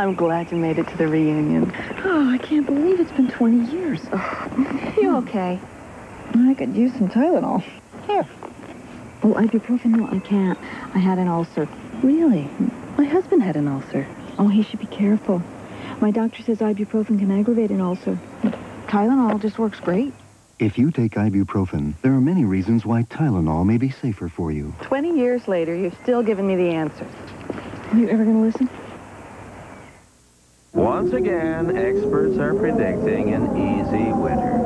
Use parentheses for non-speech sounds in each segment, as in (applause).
I'm glad you made it to the reunion. Oh, I can't believe it's been 20 years. Oh. (sighs) You okay? I could use some Tylenol. Here. Oh, ibuprofen? No, I can't. I had an ulcer. Really? My husband had an ulcer. Oh, he should be careful. My doctor says ibuprofen can aggravate an ulcer. Tylenol just works great. If you take ibuprofen, there are many reasons why Tylenol may be safer for you. 20 years later, you've still given me the answers. Are you ever going to listen? Once again, experts are predicting an easy winter.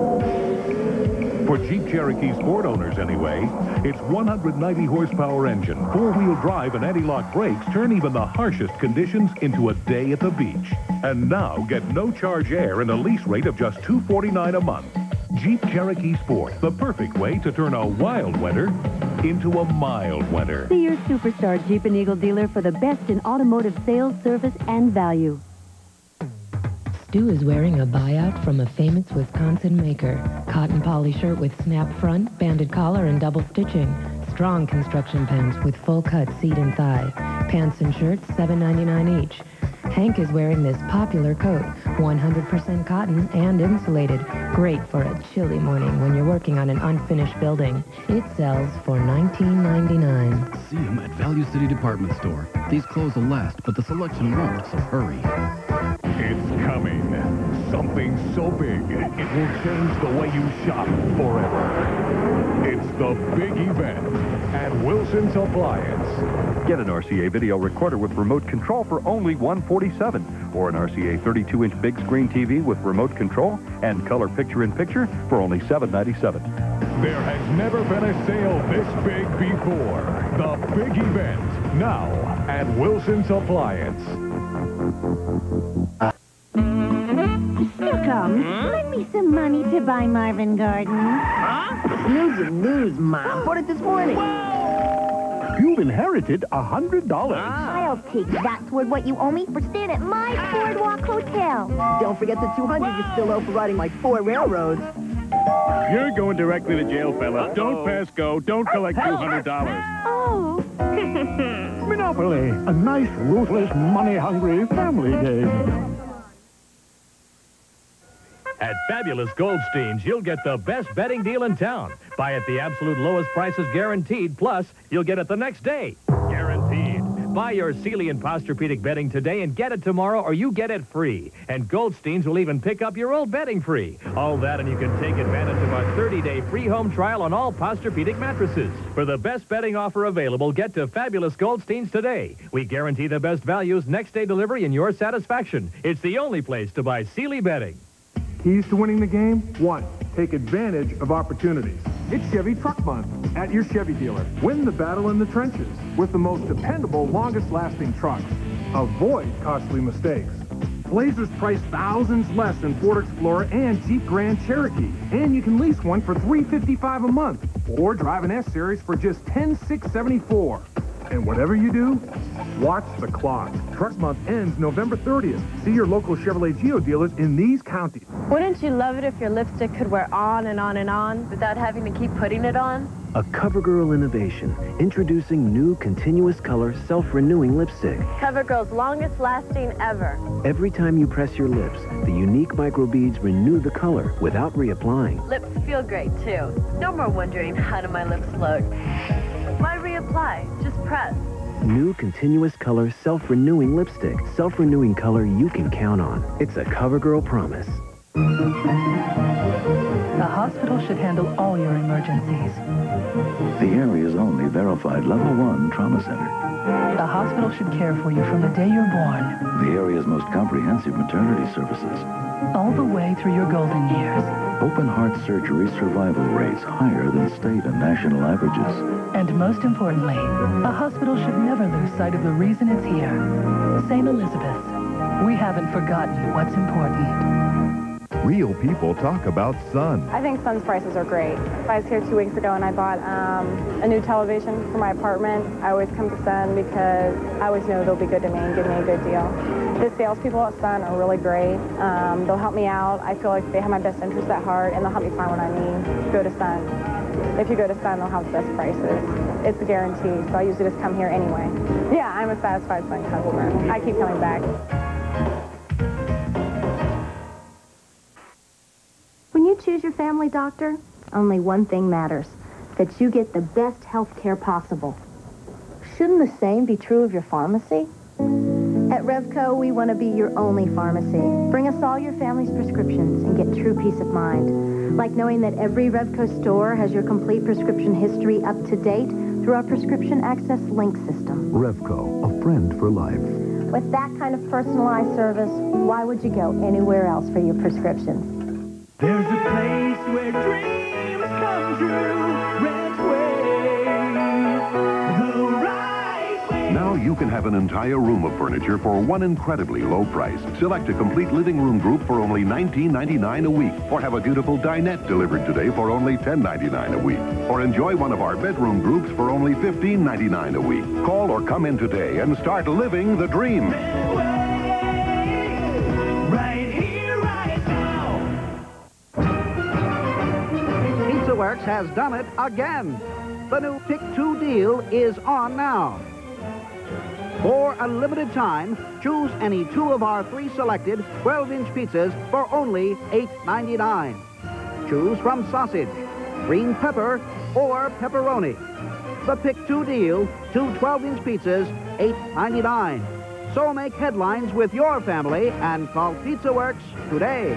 For Jeep Cherokee Sport owners, anyway, its 190 horsepower engine, four-wheel drive, and anti-lock brakes turn even the harshest conditions into a day at the beach. And now get no charge air and a lease rate of just 249 a month. Jeep Cherokee Sport, the perfect way to turn a wild winter into a mild winter. See your superstar Jeep and Eagle dealer for the best in automotive sales, service, and value. Stu is wearing a buyout from a famous Wisconsin maker. Cotton poly shirt with snap front, banded collar, and double stitching. Strong construction pants with full cut seat and thigh. Pants and shirts, $7.99 each. Hank is wearing this popular coat, 100% cotton and insulated. Great for a chilly morning when you're working on an unfinished building. It sells for $19.99. See them at Value City Department Store. These clothes will last, but the selection won't, so hurry. It's coming. Something so big, it will change the way you shop forever. It's the big event at Appliance. Get an RCA video recorder with remote control for only 147 or an RCA 32-inch big screen TV with remote control and color picture-in-picture for only 797. There has never been a sale this big before. The big event, now at Wilson's Appliance. Here comes. Hmm? Lend me some money to buy Marvin Gardens. Huh? News and news, Mom. Bought it this morning. You've inherited a hundred dollars. Ah. I'll take that toward what you owe me for staying at my Boardwalk Hotel. Don't forget the 200 you still owe for riding my four railroads. You're going directly to jail, fella. Don't pass go. Don't collect $200. Oh. (laughs) Monopoly, a nice, ruthless, money-hungry family game. At Fabulous Goldstein's, you'll get the best bedding deal in town. Buy at the absolute lowest prices guaranteed, plus you'll get it the next day. Guaranteed. Buy your Sealy and Posturepedic bedding today and get it tomorrow or you get it free. And Goldstein's will even pick up your old bedding free. All that and you can take advantage of our 30-day free home trial on all Posturepedic mattresses. For the best bedding offer available, get to Fabulous Goldstein's today. We guarantee the best values, next day delivery, and your satisfaction. It's the only place to buy Sealy bedding. Keys to winning the game? One, take advantage of opportunities. It's Chevy Truck Month at your Chevy dealer. Win the battle in the trenches with the most dependable, longest-lasting trucks. Avoid costly mistakes. Blazers price thousands less than Ford Explorer and Jeep Grand Cherokee. And you can lease one for 355 a month or drive an S-Series for just $10,674. And whatever you do, watch the clock. Truck Month ends November 30th. See your local Chevrolet Geo dealers in these counties. Wouldn't you love it if your lipstick could wear on and on and on without having to keep putting it on? A CoverGirl innovation, introducing new continuous color self-renewing lipstick. CoverGirl's longest lasting ever. Every time you press your lips, the unique microbeads renew the color without reapplying. Lips feel great too. No more wondering how do my lips look. Why reapply? Press. New continuous color self-renewing lipstick. Self-renewing color you can count on. It's a CoverGirl promise. The hospital should handle all your emergencies. The area's only verified level one trauma center. The hospital should care for you from the day you're born. The area's most comprehensive maternity services. All the way through your golden years. Open heart surgery survival rates higher than state and national averages. And most importantly, a hospital should never lose sight of the reason it's here. St. Elizabeth, we haven't forgotten what's important. Real people talk about Sun. I think Sun's prices are great. I was here two weeks ago and I bought um, a new television for my apartment. I always come to Sun because I always know they'll be good to me and give me a good deal. The salespeople at Sun are really great. Um, they'll help me out. I feel like they have my best interest at heart and they'll help me find what I need. Go to Sun. If you go to Sun, they'll have the best prices. It's a guarantee, so I usually just come here anyway. Yeah, I'm a satisfied Sun customer. I keep coming back. Family doctor, only one thing matters, that you get the best health care possible. Shouldn't the same be true of your pharmacy? At Revco, we want to be your only pharmacy. Bring us all your family's prescriptions and get true peace of mind. Like knowing that every Revco store has your complete prescription history up to date through our Prescription Access Link system. Revco, a friend for life. With that kind of personalized service, why would you go anywhere else for your prescriptions? There's a place where dreams come true. Now you can have an entire room of furniture for one incredibly low price. Select a complete living room group for only $19.99 a week. Or have a beautiful dinette delivered today for only $10.99 a week. Or enjoy one of our bedroom groups for only $15.99 a week. Call or come in today and start living the dream. Works has done it again. The new Pick 2 deal is on now. For a limited time, choose any two of our three selected 12-inch pizzas for only $8.99. Choose from sausage, green pepper, or pepperoni. The Pick 2 deal, two 12-inch pizzas, $8.99. So make headlines with your family and call Pizza Works today.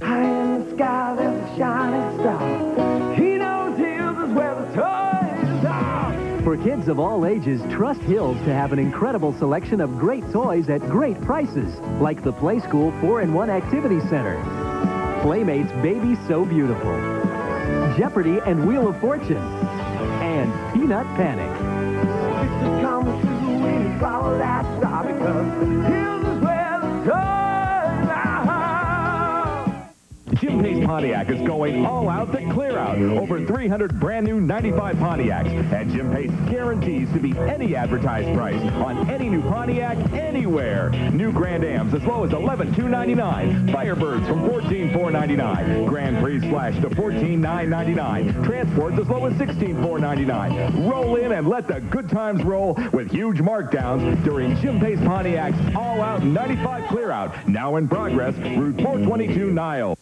High in the sky, shining star. He knows Hills is where the toys are. For kids of all ages, trust Hills to have an incredible selection of great toys at great prices, like the Playskool 4-in-1 Activity Center, Playmates Baby So Beautiful, Jeopardy and Wheel of Fortune, and Peanut Panic. Pictures come true when you follow that star because Hills is where the toys Jim Pace Pontiac is going all out to clear out. Over 300 brand new 95 Pontiacs. And Jim Pace guarantees to beat any advertised price on any new Pontiac anywhere. New Grand Ams as low as 11,299. Firebirds from 14,499. Grand Prix Splash to 14,999. Trans Sports as low as 16,499. Roll in and let the good times roll with huge markdowns during Jim Pace Pontiac's all-out 95 clear out. Now in progress, Route 422 Niles.